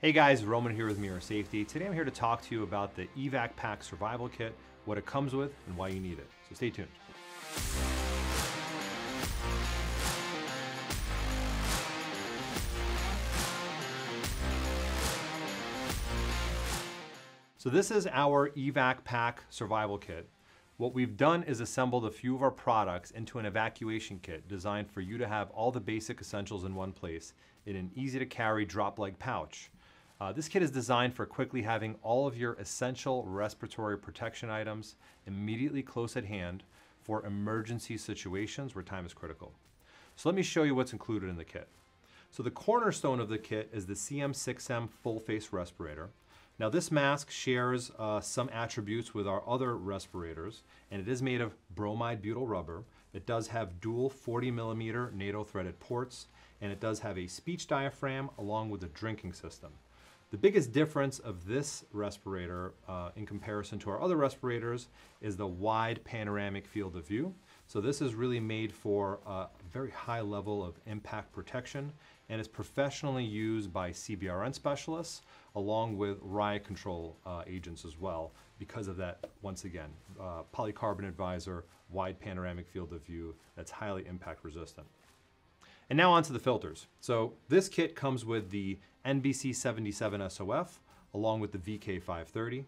Hey guys, Roman here with MIRA Safety. Today I'm here to talk to you about the EvakPak Survival Kit, what it comes with, and why you need it. So stay tuned. So this is our EvakPak Survival Kit. What we've done is assembled a few of our products into an evacuation kit designed for you to have all the basic essentials in one place in an easy to carry drop leg pouch. Uh, this kit is designed for quickly having all of your essential respiratory protection items immediately close at hand for emergency situations where time is critical. So let me show you what's included in the kit. So the cornerstone of the kit is the CM6M full face respirator. Now this mask shares uh, some attributes with our other respirators and it is made of bromobutyl rubber. It does have dual 40 millimeter NATO threaded ports and it does have a speech diaphragm along with a drinking system. The biggest difference of this respirator uh, in comparison to our other respirators is the wide panoramic field of view. So this is really made for a very high level of impact protection and is professionally used by CBRN specialists along with riot control uh, agents as well because of that, once again, uh, polycarbonate visor, wide panoramic field of view that's highly impact resistant. And now onto the filters. So this kit comes with the NBC77 SOF along with the VK530.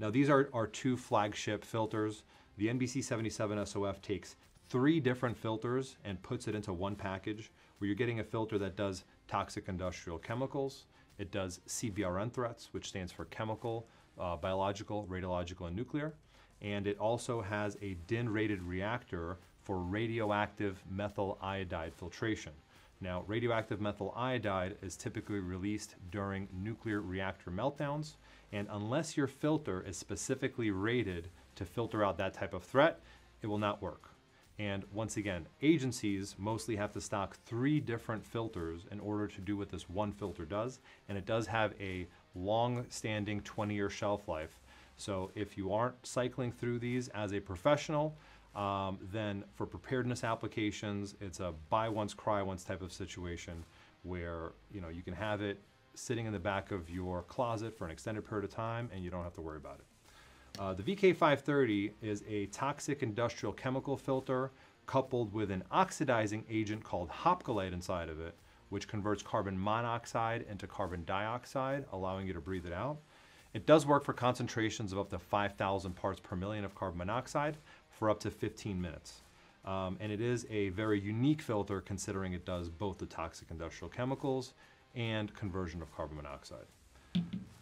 Now these are our two flagship filters. The NBC77 SOF takes three different filters and puts it into one package where you're getting a filter that does toxic industrial chemicals, it does CBRN threats, which stands for chemical, uh, biological, radiological, and nuclear. And it also has a DIN rated reactor for radioactive methyl iodide filtration. Now, radioactive methyl iodide is typically released during nuclear reactor meltdowns, and unless your filter is specifically rated to filter out that type of threat, it will not work. And once again, agencies mostly have to stock three different filters in order to do what this one filter does, and it does have a long-standing 20-year shelf life. So if you aren't cycling through these as a professional, um, then for preparedness applications, it's a buy once, cry once type of situation where you know you can have it sitting in the back of your closet for an extended period of time and you don't have to worry about it. Uh, the VK530 is a toxic industrial chemical filter coupled with an oxidizing agent called Hopcalite inside of it, which converts carbon monoxide into carbon dioxide, allowing you to breathe it out. It does work for concentrations of up to 5,000 parts per million of carbon monoxide, for up to 15 minutes. Um, and it is a very unique filter considering it does both the toxic industrial chemicals and conversion of carbon monoxide.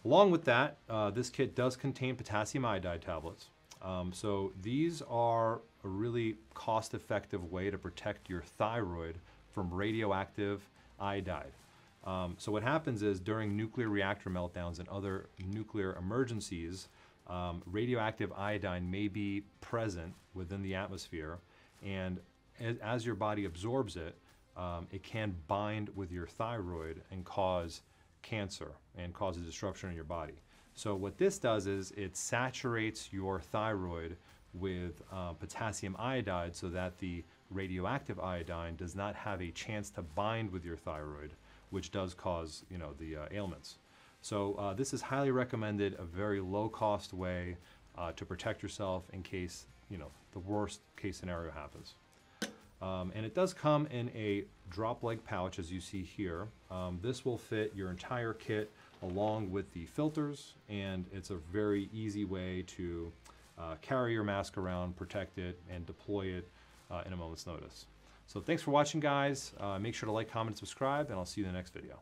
Along with that, uh, this kit does contain potassium iodide tablets. Um, so these are a really cost-effective way to protect your thyroid from radioactive iodide. Um, so what happens is during nuclear reactor meltdowns and other nuclear emergencies, um, radioactive iodine may be present within the atmosphere, and as, as your body absorbs it, um, it can bind with your thyroid and cause cancer and cause a disruption in your body. So what this does is it saturates your thyroid with uh, potassium iodide so that the radioactive iodine does not have a chance to bind with your thyroid, which does cause you know the uh, ailments. So uh, this is highly recommended, a very low cost way uh, to protect yourself in case, you know, the worst case scenario happens. Um, and it does come in a drop leg pouch as you see here. Um, this will fit your entire kit along with the filters and it's a very easy way to uh, carry your mask around, protect it, and deploy it uh, in a moment's notice. So thanks for watching guys. Uh, make sure to like, comment, and subscribe, and I'll see you in the next video.